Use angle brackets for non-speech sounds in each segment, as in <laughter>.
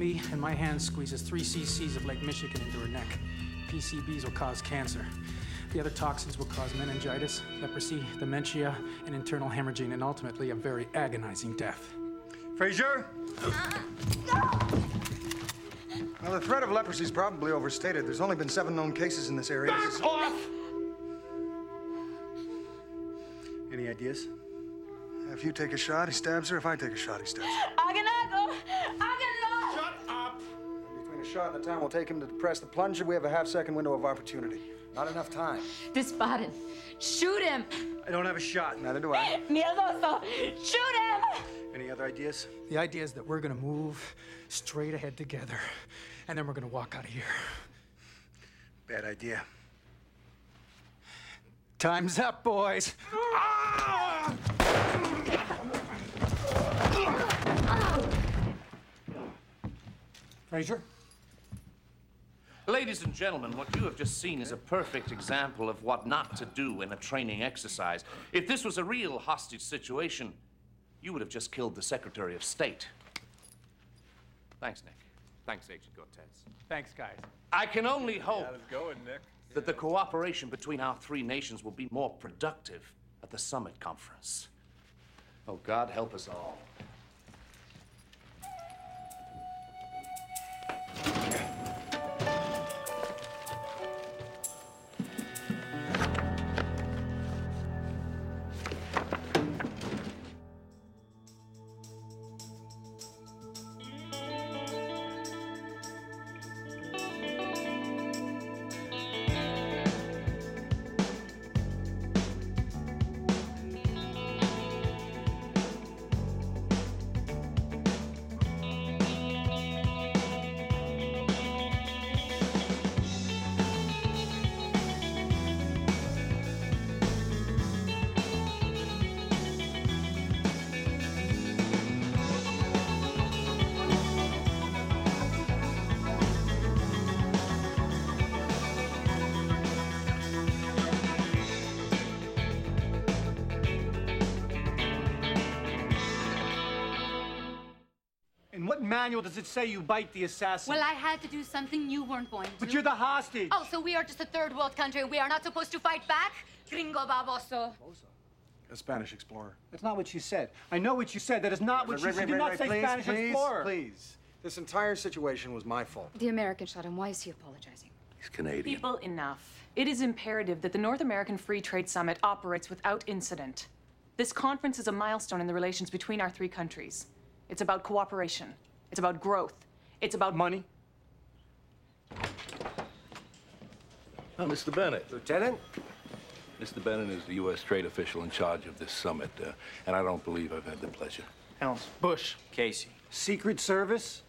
me, and my hand squeezes three cc's of Lake Michigan into her neck. PCBs will cause cancer. The other toxins will cause meningitis, leprosy, dementia, and internal hemorrhaging, and ultimately a very agonizing death. Fraser? Uh, well, the threat of leprosy is probably overstated. There's only been seven known cases in this area. This is- Back off! Any ideas? If you take a shot, he stabs her. If I take a shot, he stabs her. Aganado! Aganado! Shot and the time we'll take him to press the plunger, we have a half-second window of opportunity. Not enough time. Disparen. Shoot him! I don't have a shot. Neither do I. <gasps> Miedoso! Shoot him! Any other ideas? The idea is that we're gonna move straight ahead together, and then we're gonna walk out of here. Bad idea. Time's up, boys. Fraser? Ladies and gentlemen, what you have just seen is a perfect example of what not to do in a training exercise. If this was a real hostage situation, you would have just killed the Secretary of State. Thanks, Nick. Thanks, Agent Cortez. Thanks, guys. I can only hope Going, Nick. that the cooperation between our three nations will be more productive at the summit conference. Oh, God help us all. Manual does it say you bite the assassin? Well, I had to do something you weren't going to. But you're the hostage. Oh, so we are just a third world country and we are not supposed to fight back? Gringo baboso. A Spanish explorer. That's not what you said. I know what you said. That is not what you Right, said. right, You did not say. Please, Spanish please, explorer. Please. This entire situation was my fault. The American shot him. Why is he apologizing? He's Canadian. People, enough. It is imperative that the North American Free Trade Summit operates without incident. This conference is a milestone in the relations between our three countries. It's about cooperation. It's about growth. It's about Money. Oh, Mr. Bennett. Lieutenant? Mr. Bennett is the U.S. trade official in charge of this summit, uh, and I don't believe I've had the pleasure. Helms. Bush. Casey. Secret Service?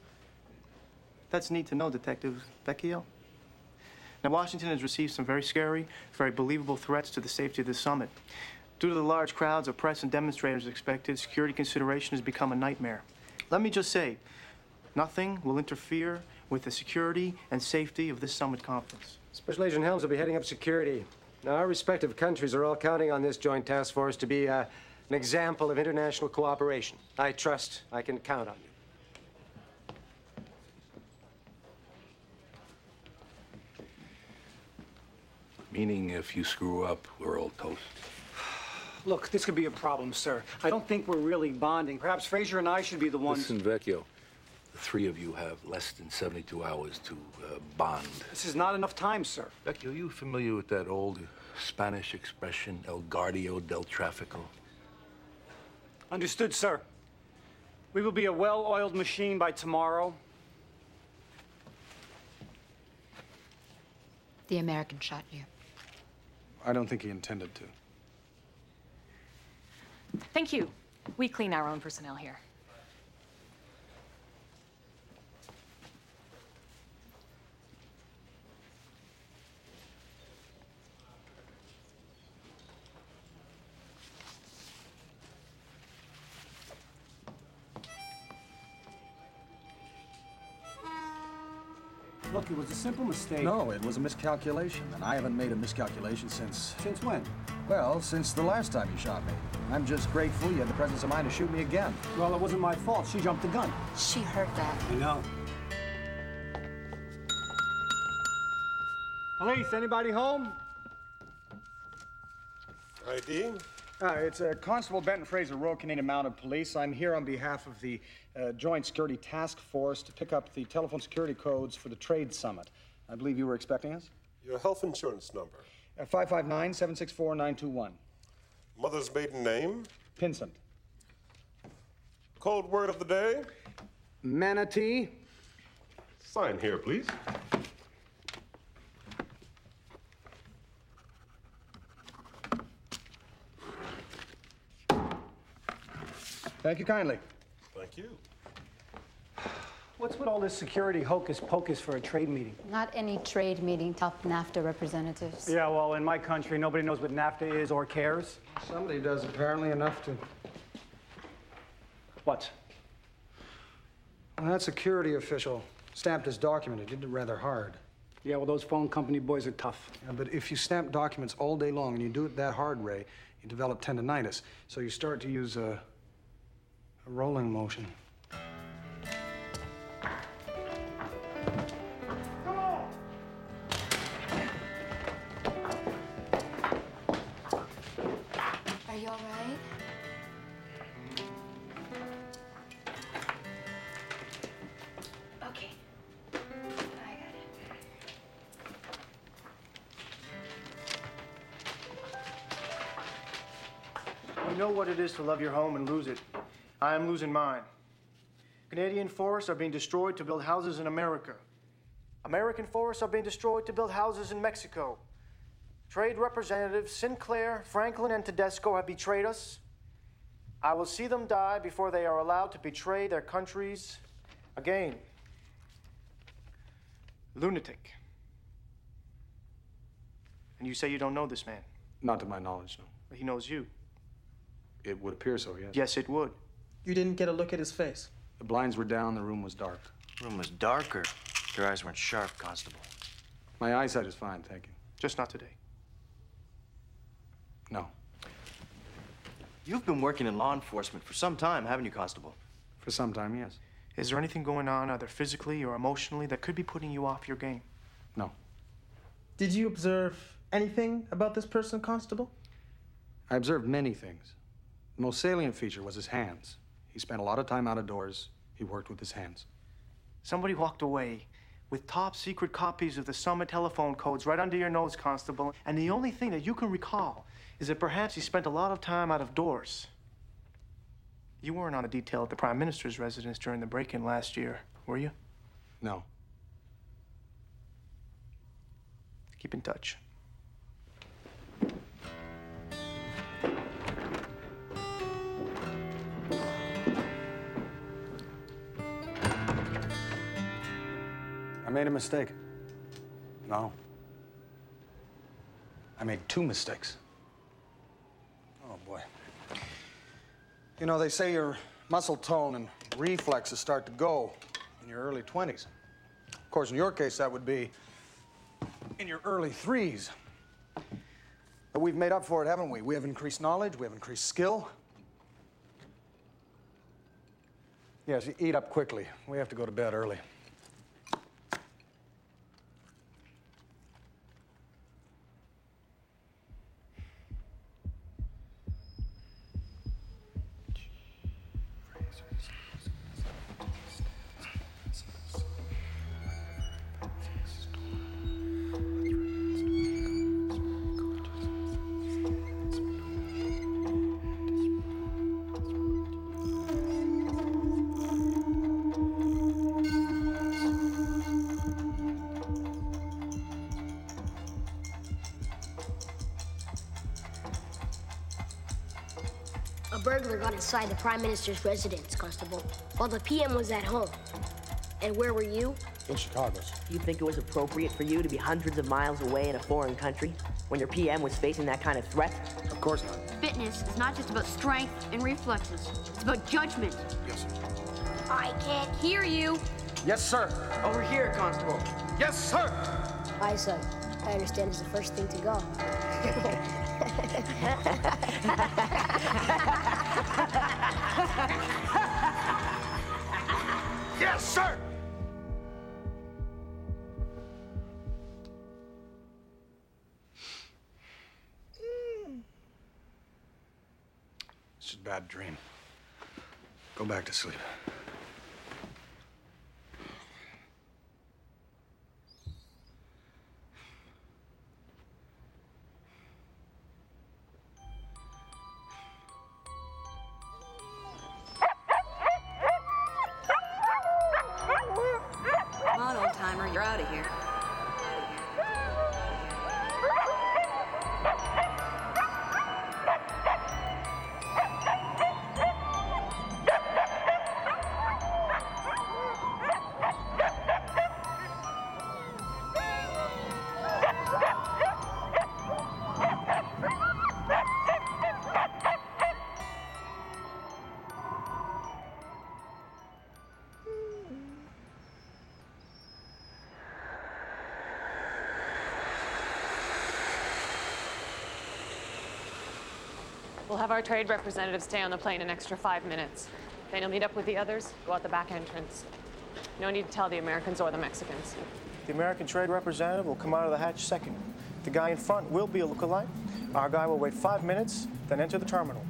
That's neat to know, Detective Vecchio. Now, Washington has received some very scary, very believable threats to the safety of the summit. Due to the large crowds of press and demonstrators expected, security consideration has become a nightmare. Let me just say, nothing will interfere with the security and safety of this summit conference. Special Agent Helms will be heading up security. Now, our respective countries are all counting on this joint task force to be uh, an example of international cooperation. I trust I can count on you. Meaning, if you screw up, we're all toast. <sighs> Look, this could be a problem, sir. I don't think we're really bonding. Perhaps Fraser and I should be the ones. Listen, Vecchio, the three of you have less than 72 hours to uh, bond. This is not enough time, sir. Vecchio, are you familiar with that old Spanish expression, El Guardio del Tráfico? Understood, sir. We will be a well oiled machine by tomorrow. The American shot you. I don't think he intended to. Thank you. We clean our own personnel here. Look, it was a simple mistake. No, it was a miscalculation, and I haven't made a miscalculation since. Since when? Well, since the last time you shot me. I'm just grateful you had the presence of mind to shoot me again. Well, it wasn't my fault. She jumped the gun. She heard that. I know. Police, anybody home? ID? Uh, it's uh, Constable Benton Fraser, Royal Canadian Mounted Police. I'm here on behalf of the uh, Joint Security Task Force to pick up the telephone security codes for the Trade Summit. I believe you were expecting us? Your health insurance number. Uh, 559 764 921. Mother's maiden name. Pinsent. Code word of the day. Manatee. Sign here, please. Thank you kindly. Thank you. What's with all this security hocus pocus for a trade meeting? Not any trade meeting, top NAFTA representatives. Yeah, well, in my country, nobody knows what NAFTA is or cares. Somebody does apparently enough to. What? Well, that security official stamped his document. He did it rather hard. Yeah, well, those phone company boys are tough. Yeah, but if you stamp documents all day long and you do it that hard, Ray, you develop tendonitis. So you start to use a, a rolling motion. Are you all right? Okay. I got it. You know what it is to love your home and lose it. I am losing mine. Canadian forests are being destroyed to build houses in America. American forests are being destroyed to build houses in Mexico. Trade representatives Sinclair, Franklin, and Tedesco have betrayed us. I will see them die before they are allowed to betray their countries again. Lunatic. And you say you don't know this man? Not to my knowledge, no. But he knows you. It would appear so, yes. Yes, it would. You didn't get a look at his face. The blinds were down, the room was dark. The room was darker. Your eyes weren't sharp, Constable. My eyesight is fine, thank you. Just not today. No. You've been working in law enforcement for some time, haven't you, Constable? For some time, yes. Is there anything going on, either physically or emotionally, that could be putting you off your game? No. Did you observe anything about this person, Constable? I observed many things. The most salient feature was his hands. He spent a lot of time out of doors. He worked with his hands. Somebody walked away with top secret copies of the Summit telephone codes right under your nose, Constable, and the only thing that you can recall is that perhaps he spent a lot of time out of doors. You weren't on a detail at the Prime Minister's residence during the break in last year, were you? No. Keep in touch. I made a mistake. No. I made two mistakes. Oh, boy. You know, they say your muscle tone and reflexes start to go in your early 20s. Of course, in your case, that would be in your early threes. But we've made up for it, haven't we? We have increased knowledge, we have increased skill. Yes, eat up quickly. We have to go to bed early. Burglar got inside the Prime Minister's residence, Constable, while the PM was at home. And where were you? In Chicago. You think it was appropriate for you to be hundreds of miles away in a foreign country when your PM was facing that kind of threat? Of course not. Fitness is not just about strength and reflexes. It's about judgment. Yes, sir. I can't hear you. Yes, sir. Over here, Constable. Yes, sir. Eyesight. I understand it's the first thing to go. <laughs> <laughs> <laughs> Yes, sir. It's a bad dream. Go back to sleep. You're out of here. Have our trade representative stay on the plane an extra five minutes. Then you'll meet up with the others, go out the back entrance. No need to tell the Americans or the Mexicans. The American trade representative will come out of the hatch second. The guy in front will be a lookalike. Our guy will wait five minutes, then enter the terminal.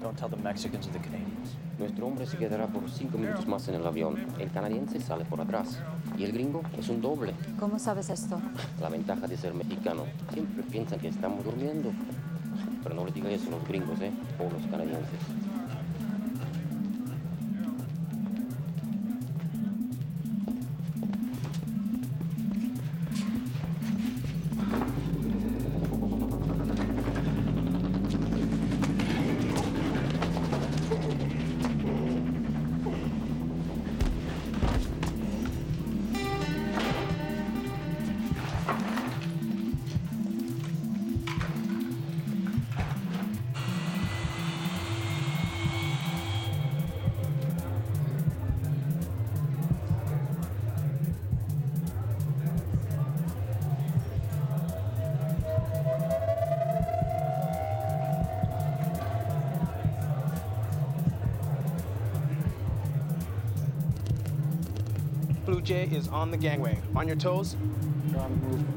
Don't tell the Mexicans or the Canadians. Nuestro hombre se quedará por cinco minutos más en el avión. El canadiense sale por atrás. Y el gringo es un doble. ¿Cómo sabes esto? La ventaja de ser mexicano. Siempre piensan que estamos durmiendo. Digan eso los gringos, ¿eh? O los canadienses. Is on the gangway. On your toes. The move.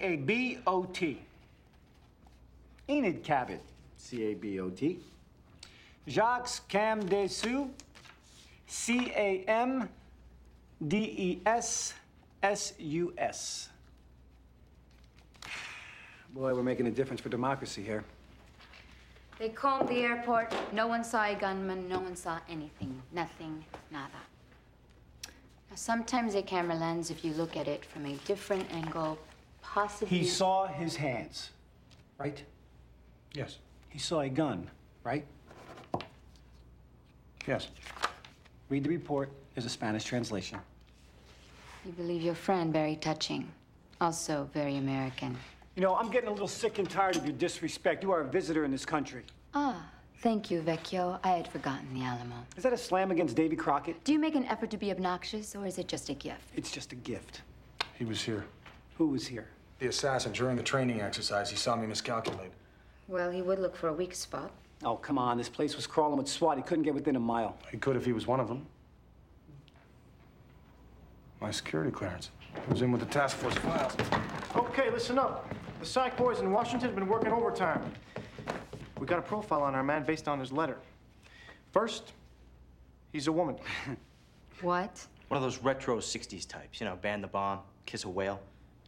A B O T. Enid Cabot. C A B O T. Jacques Camdessus. C A M D E S S U S. Boy, we're making a difference for democracy here. They combed the airport. No one saw a gunman. No one saw anything. Nothing. Nada. Now, sometimes a camera lens, if you look at it from a different angle, possibly. He saw his hands, right? Yes. He saw a gun, right? Yes. Read the report. There's a Spanish translation. You believe your friend, very touching. Also very American. You know, I'm getting a little sick and tired of your disrespect. You are a visitor in this country. Ah, thank you, Vecchio. I had forgotten the Alamo. Is that a slam against Davy Crockett? Do you make an effort to be obnoxious, or is it just a gift? It's just a gift. He was here. Who was here? The assassin during the training exercise. He saw me miscalculate. Well, he would look for a weak spot. Oh, come on. This place was crawling with SWAT. He couldn't get within a mile. He could if he was one of them. My security clearance. He was in with the task force files. Okay, listen up. The psych boys in Washington have been working overtime. We got a profile on our man based on his letter. First, he's a woman. <laughs> What? One of those retro 60s types, you know, ban the bomb, kiss a whale.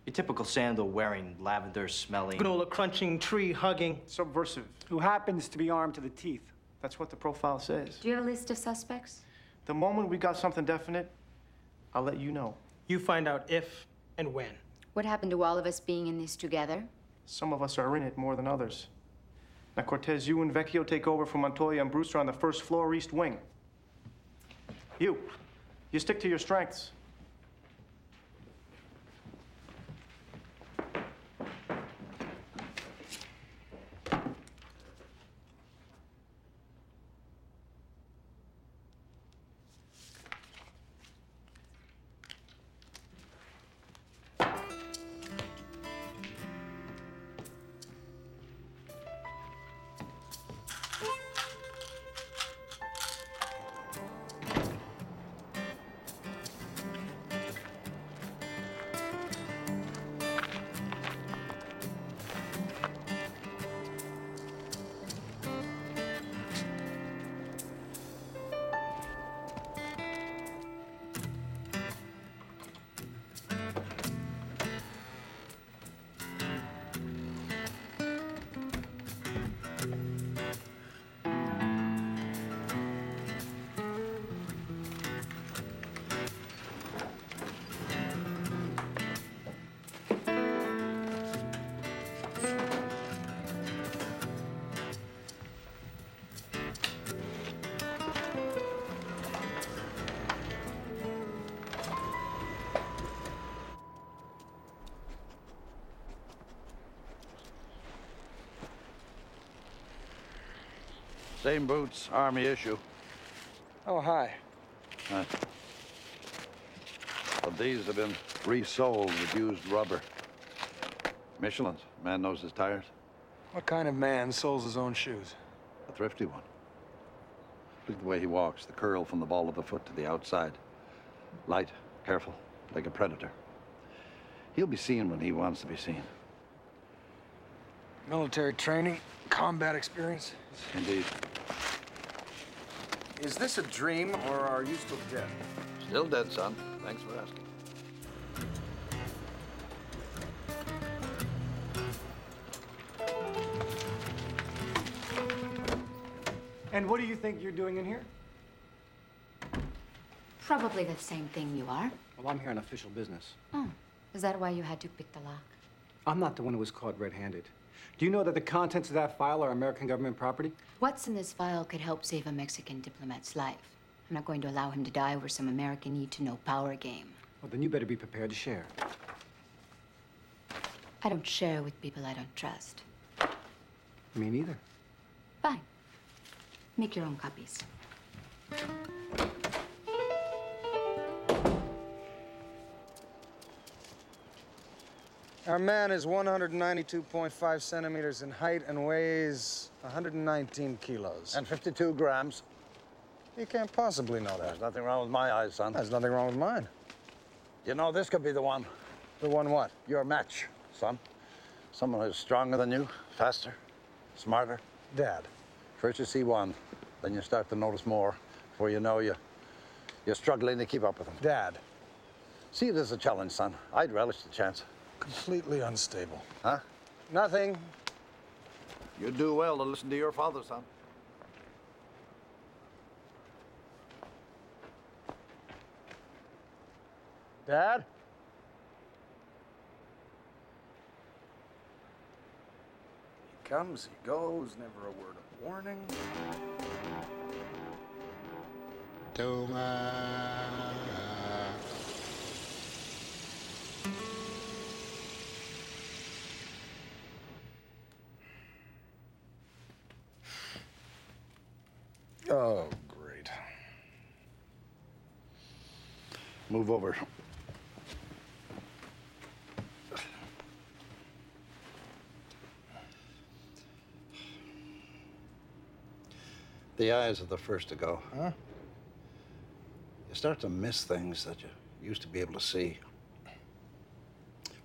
Your typical sandal wearing, lavender smelling. Granola crunching, tree hugging. Subversive. Who happens to be armed to the teeth. That's what the profile says. Do you have a list of suspects? The moment we got something definite, I'll let you know. You find out if and when. What happened to all of us being in this together? Some of us are in it more than others. Now, Cortez, you and Vecchio take over for Montoya and Brewster on the first floor, east wing. You, you stick to your strengths. Same boots, Army issue. Oh, hi. Huh. But these have been resoled with used rubber. Michelin's. Man knows his tires. What kind of man soles his own shoes? A thrifty one. Look at the way he walks, the curl from the ball of the foot to the outside. Light, careful, like a predator. He'll be seen when he wants to be seen. Military training, combat experience. Indeed. Is this a dream, or are you still dead? Still dead, son. Thanks for asking. And what do you think you're doing in here? Probably the same thing you are. Well, I'm here on official business. Oh, is that why you had to pick the lock? I'm not the one who was caught red-handed. Do you know that the contents of that file are American government property? What's in this file could help save a Mexican diplomat's life. I'm not going to allow him to die over some American need-to-know power game. Well, then you better be prepared to share. I don't share with people I don't trust. Me neither. Fine. Make your own copies. Our man is 192.5 centimeters in height and weighs 119 kilos. And 52 grams. You can't possibly know that. There's nothing wrong with my eyes, son. There's nothing wrong with mine. You know, this could be the one. The one what? Your match, son. Someone who's stronger than you, faster, smarter. Dad. First you see one, then you start to notice more. Before you know you, you're struggling to keep up with them. Dad. See it as a challenge, son. I'd relish the chance. Completely unstable. Huh? Nothing. You'd do well to listen to your father, son. Dad? He comes, he goes, never a word of warning. Toma. Oh, great. Move over. The eyes are the first to go. Huh? You start to miss things that you used to be able to see.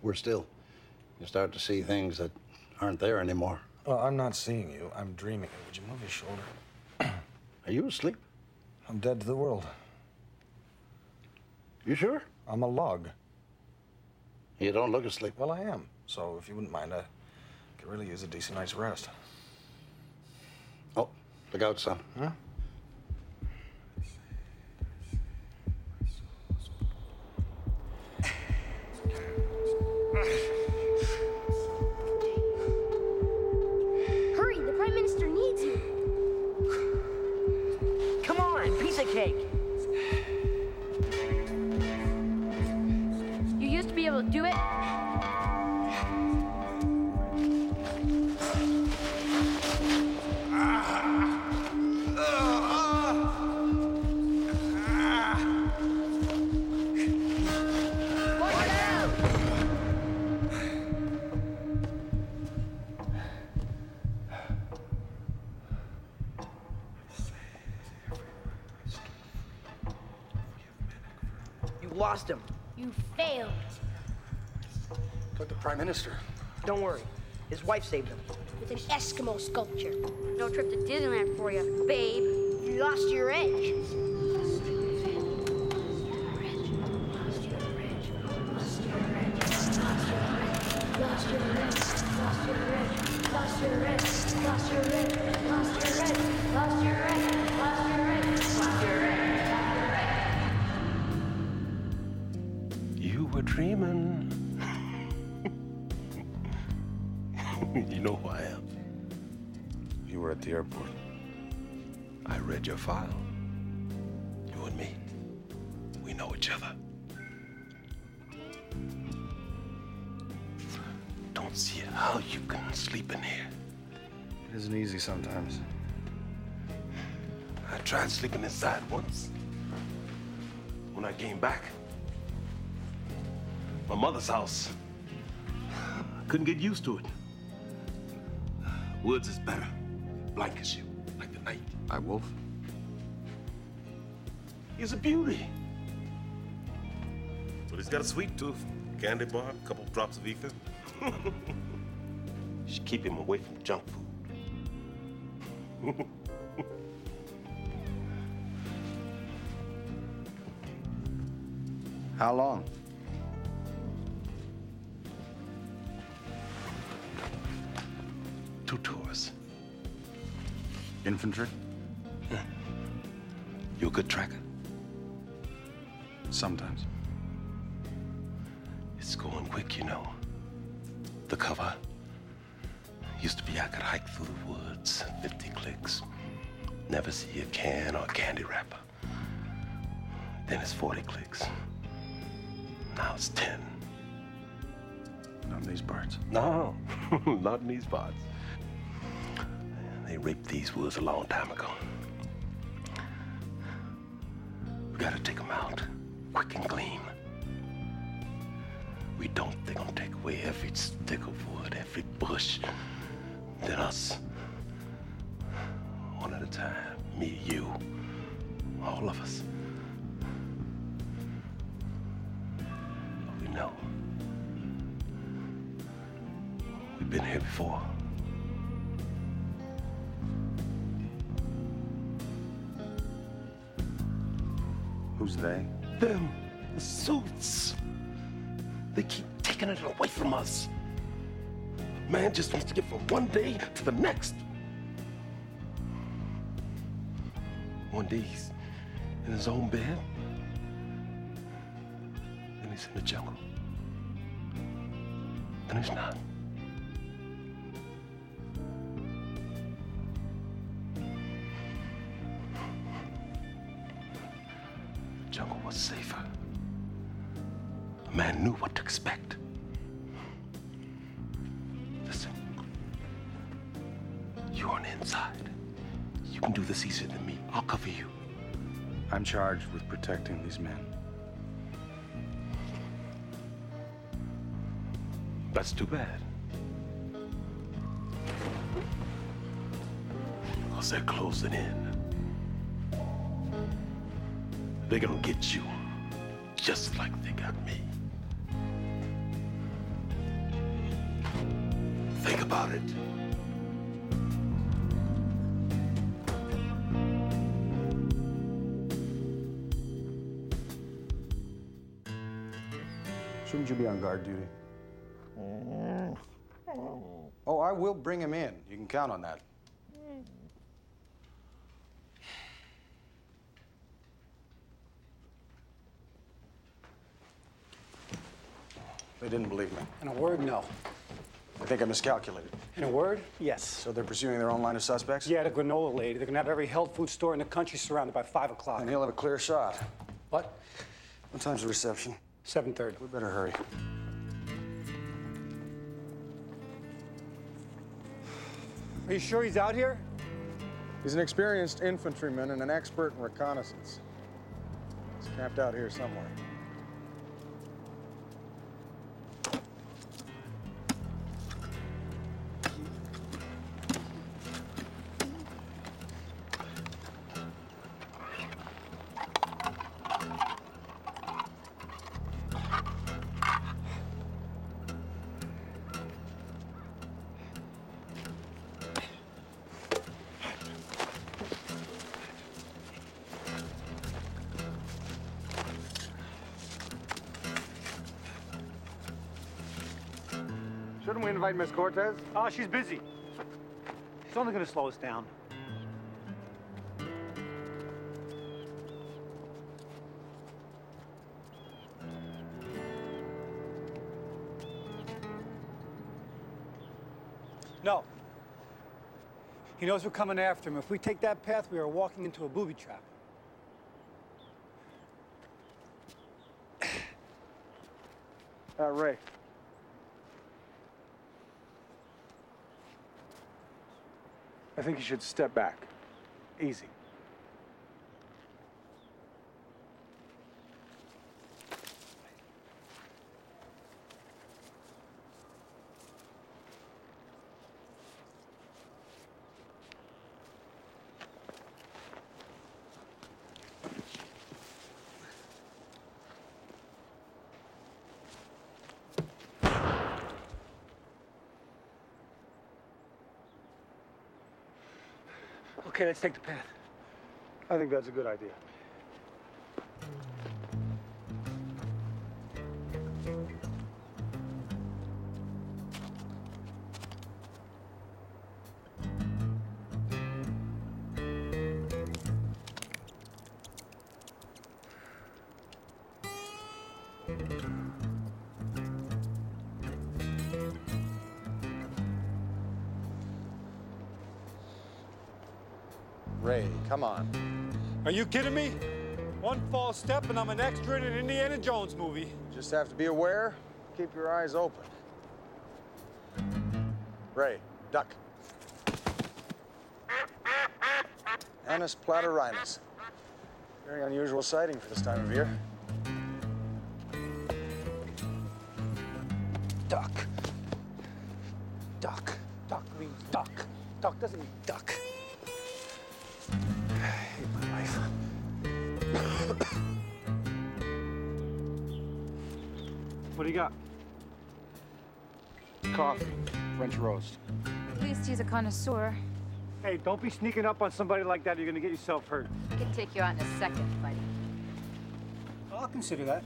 Worse still, you start to see things that aren't there anymore. Well, I'm not seeing you. I'm dreaming. Would you move your shoulder? Are you asleep? I'm dead to the world. You sure? I'm a log. You don't look asleep. Well, I am. So if you wouldn't mind, I could really use a decent night's rest. Oh, look out, son. Huh? Lost him. You failed. But the Prime Minister. Don't worry. His wife saved him. With an Eskimo sculpture. No trip to Disneyland for you, babe. You lost your edge. At the airport. I read your file. You and me, we know each other. Don't see how you can sleep in here. It isn't easy sometimes. I tried sleeping inside once. When I came back, my mother's house. I couldn't get used to it. Woods is better. Blankets you, like the night. My wolf? He's a beauty. But he's got a sweet tooth. Candy bar, a couple drops of ether. <laughs> Should keep him away from junk food. How long? Infantry? Yeah. You a good tracker? Sometimes. It's going quick, you know. The cover. Used to be I could hike through the woods, 50 clicks. Never see a can or a candy wrapper. Then it's 40 clicks. Now it's 10. Not in these parts. No, <laughs> not in these parts. They raped these woods a long time ago. We gotta take them out, quick and clean. We don't think gonna take away every stick of wood, every bush. Then us, one at a time, me, you, all of us. But we know we've been here before. Who's they? Them, the suits. They keep taking it away from us. Man just wants to get from one day to the next. One day he's in his own bed, then he's in the jungle. Then he's not. Protecting these men. That's too bad. Because they're closing in. They're gonna get you just like they got me. Think about it. Shouldn't you be on guard duty? Mm. Oh, I will bring him in. You can count on that. They didn't believe me. In a word, no. I think I miscalculated. In a word, yes. So they're pursuing their own line of suspects? Yeah, the granola lady. They're gonna have every health food store in the country surrounded by five o'clock. And he'll have a clear shot. What? What time's the reception? 7.30. We better hurry. Are you sure he's out here? He's an experienced infantryman and an expert in reconnaissance. He's camped out here somewhere. Shouldn't we invite Miss Cortez? Oh, she's busy. She's only gonna slow us down. No. He knows we're coming after him. If we take that path, we are walking into a booby trap. Uh, Ray. Think you should step back. Easy. Okay, let's take the path. I think that's a good idea. Ray, come on. Are you kidding me? One false step and I'm an extra in an Indiana Jones movie. Just have to be aware, keep your eyes open. Ray, duck. Anas platyrhynchos. Very unusual sighting for this time of year. Duck. Duck. Duck means duck. Duck doesn't mean duck. Do you got? Coffee. French roast. At least he's a connoisseur. Hey, don't be sneaking up on somebody like that. You're gonna get yourself hurt. I can take you out in a second, buddy. I'll consider that.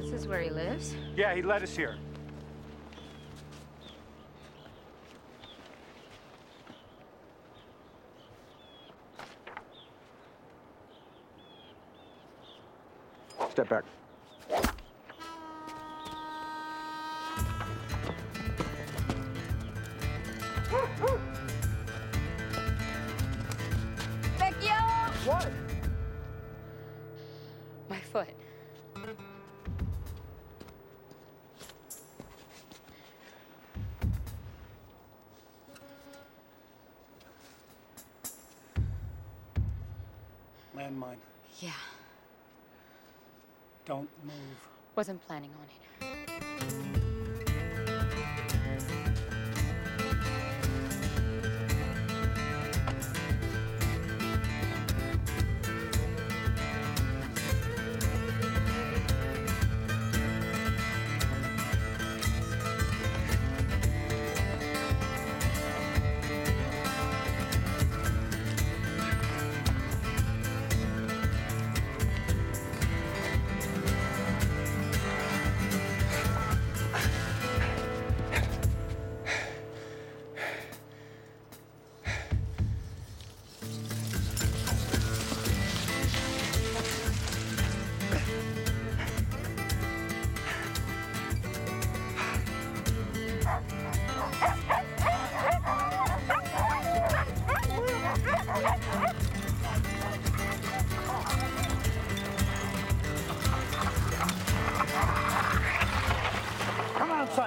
This is where he lives. Yeah, he led us here. Step back. Vecchio! What? My foot. Landmine. Yeah, Don't move. wasn't planning on it.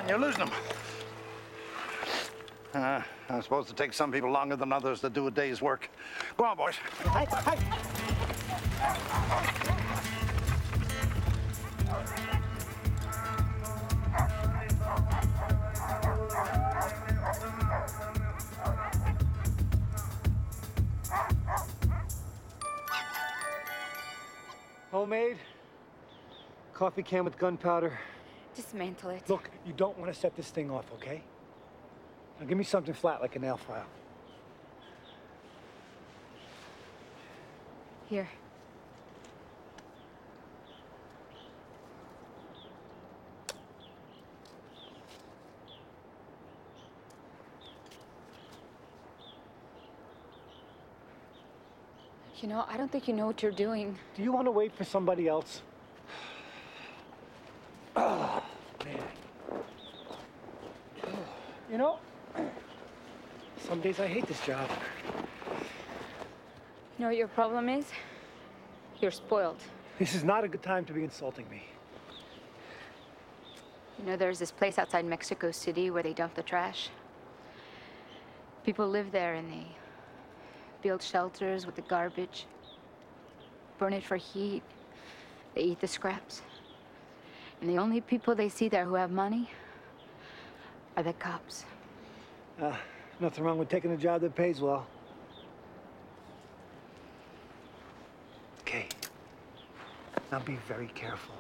You're losing them. Uh, I'm supposed to take some people longer than others to do a day's work. Go on, boys. Hey, hey! Homemade. Coffee can with gunpowder. Dismantle it. Look, you don't want to set this thing off, okay? Now give me something flat like a nail file. Here. You know, I don't think you know what you're doing. Do you want to wait for somebody else? Oh, man. You know, some days I hate this job. You know what your problem is? You're spoiled. This is not a good time to be insulting me. You know, there's this place outside Mexico City where they dump the trash. People live there and they build shelters with the garbage, burn it for heat. They eat the scraps. And the only people they see there who have money are the cops. Uh, nothing wrong with taking a job that pays well. Okay. Now be very careful.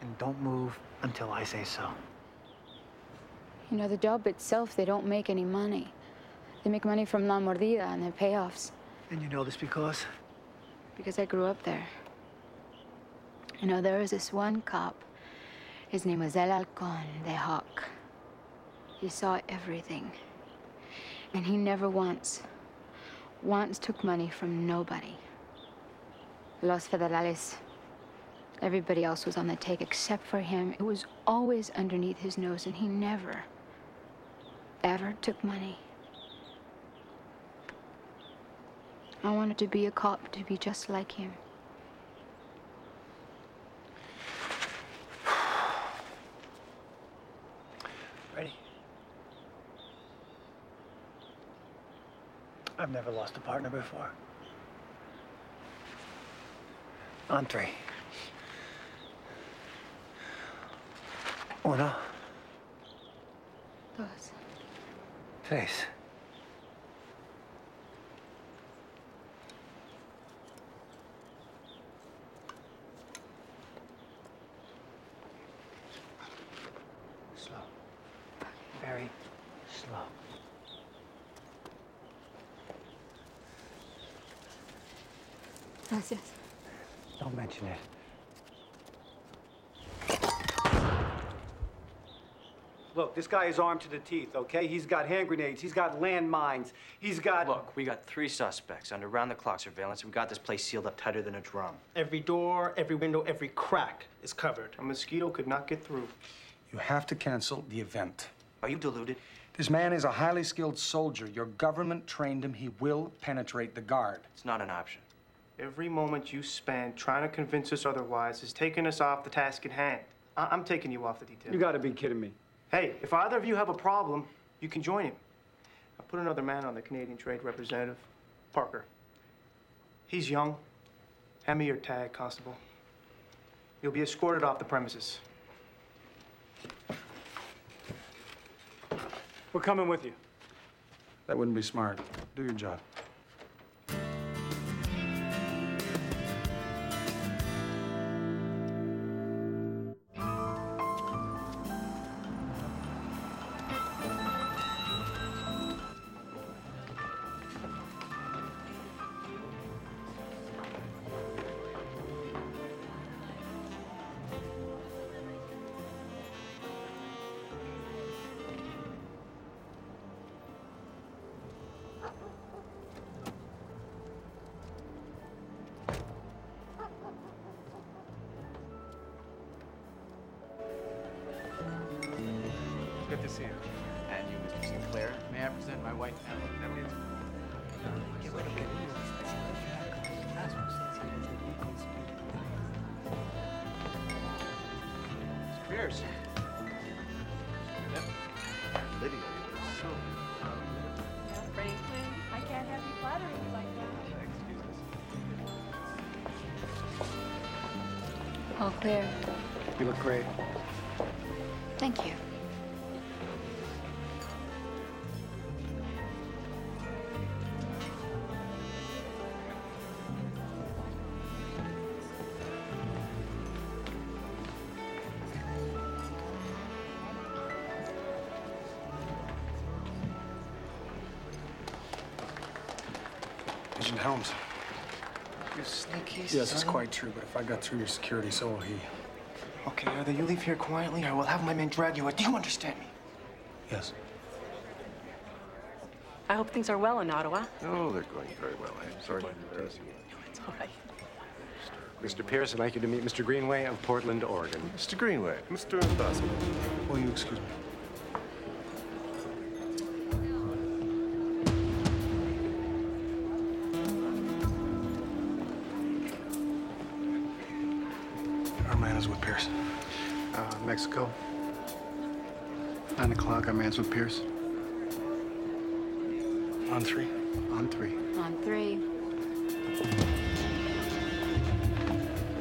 And don't move until I say so. You know, the job itself, they don't make any money. They make money from La Mordida and their payoffs And you know this because? because I grew up there. You know, there was this one cop. His name was El Halcon de Hawk. He saw everything. And he never once, once took money from nobody. Los Federales, everybody else was on the take except for him. It was always underneath his nose, and he never, ever took money. I wanted to be a cop to be just like him. I've never lost a partner before. On three. Uno, Dos. tres. Slow. Very slow. Gracias. Don't mention it. Look, this guy is armed to the teeth, okay? He's got hand grenades, he's got landmines, he's got. Look, we got three suspects under round the clock surveillance. We got this place sealed up tighter than a drum. Every door, every window, every crack is covered. A mosquito could not get through. You have to cancel the event. Are you deluded? This man is a highly skilled soldier. Your government trained him. He will penetrate the guard. It's not an option. Every moment you spend trying to convince us otherwise is taking us off the task at hand. I- I'm taking you off the detail. You gotta be kidding me. Hey, if either of you have a problem, you can join him. I'll put another man on the Canadian Trade Representative, Parker. He's young. Hand me your tag, Constable. You'll be escorted off the premises. We're coming with you. That wouldn't be smart. Do your job. Agent Helms. You sneaky Yes, it's quite true, but if I got through your security, so will he. Okay, either you leave here quietly or I will have my men drag you out. Do you understand me? Yes. I hope things are well in Ottawa. Oh, they're going very well. I'm sorry to embarrass you. No, It's all right. Mr. Pierce, I'd like you to meet Mr. Greenway of Portland, Oregon. Mr. Greenway, Mr. Ambassador. Will you excuse me? Mexico. Nine o'clock, our man's with Pierce. On three. On three. On three.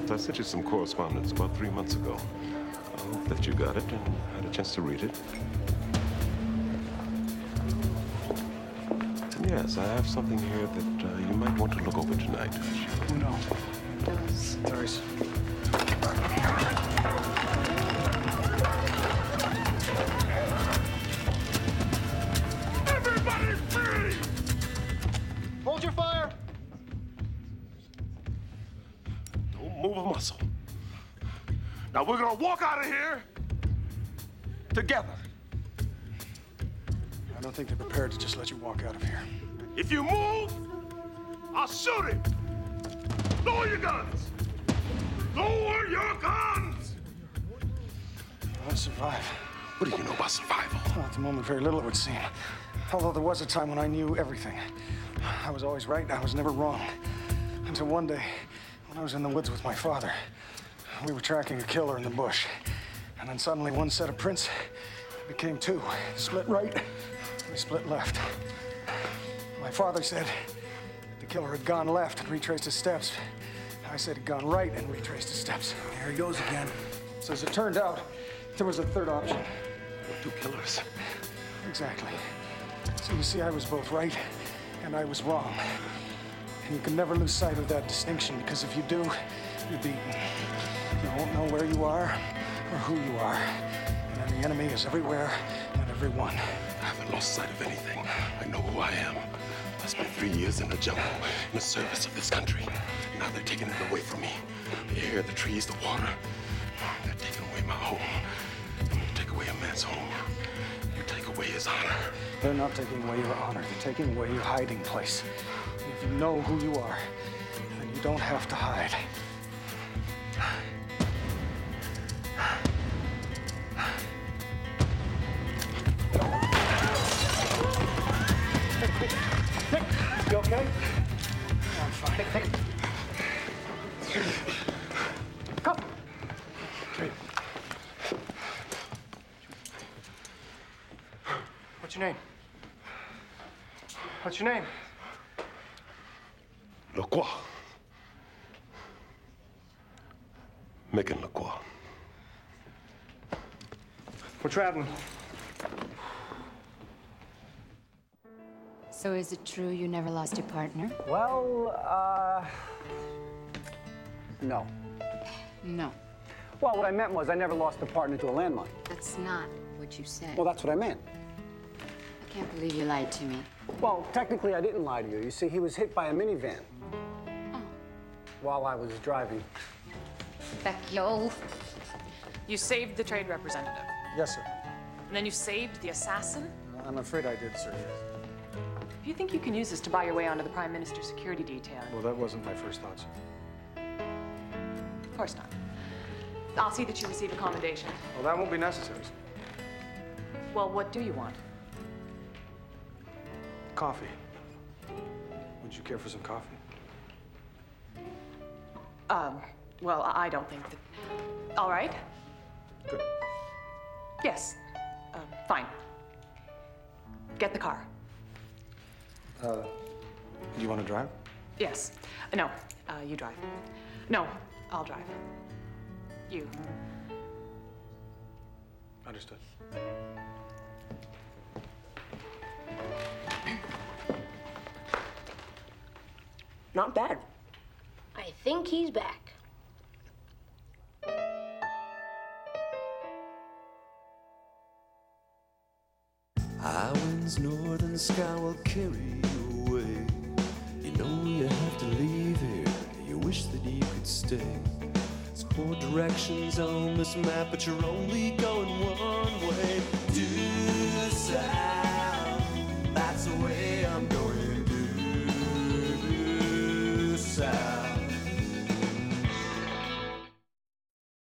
I sent you some correspondence about three months ago. I hope that you got it and had a chance to read it. And yes, I have something here that uh, you might want to look over tonight. Who knows? Doris. Everybody A muscle. Now we're gonna walk out of here together. I don't think they're prepared to just let you walk out of here. If you move, I'll shoot him. Lower your guns. Lower your guns. I'll survive. What do you know about survival? Well, at the moment, very little, it would seem. Although there was a time when I knew everything. I was always right, I was never wrong. Until one day, when I was in the woods with my father, we were tracking a killer in the bush. And then suddenly, one set of prints became two. Split right, we split left. My father said the killer had gone left and retraced his steps. I said he'd gone right and retraced his steps. There he goes again. So as it turned out, there was a third option. Two killers. Exactly. So you see, I was both right and I was wrong. And you can never lose sight of that distinction because if you do, you're beaten. You won't know where you are or who you are. And then the enemy is everywhere and everyone. I haven't lost sight of anything. I know who I am. I spent three years in the jungle in the service of this country. Now they're taking it away from me. The air, the trees, the water. They're taking away my home. You take away a man's home. You take away his honor. They're not taking away your honor. They're taking away your hiding place. If you know who you are, then you don't have to hide. You okay? I'm fine. Come. Hey. What's your name? What's your name? Traveling. So is it true you never lost your partner? Well, uh. No. No. Well, what I meant was I never lost a partner to a landmine. That's not what you said. Well, that's what I meant. I can't believe you lied to me. Well, technically, I didn't lie to you. You see, he was hit by a minivan Oh. while I was driving. Vecchio. You saved the trade representative. Yes, sir. And then you saved the assassin? I'm afraid I did, sir, yes. If you think you can use this to buy your way onto the Prime Minister's security detail, Well, that wasn't my first thought, sir. of course not. I'll see that you receive a commendation. Well, that won't be necessary, sir. Well, what do you want? Coffee. Would you care for some coffee? Um, well, I I don't think that. All right. Good. Yes. Um, fine. Get the car. Uh, do you want to drive? Yes. No, uh, you drive. No, I'll drive. You. Understood. Not bad. I think he's back. Northern sky will carry you away. You know you have to leave here. You wish that you could stay. There's four directions on this map, but you're only going one way. Due south,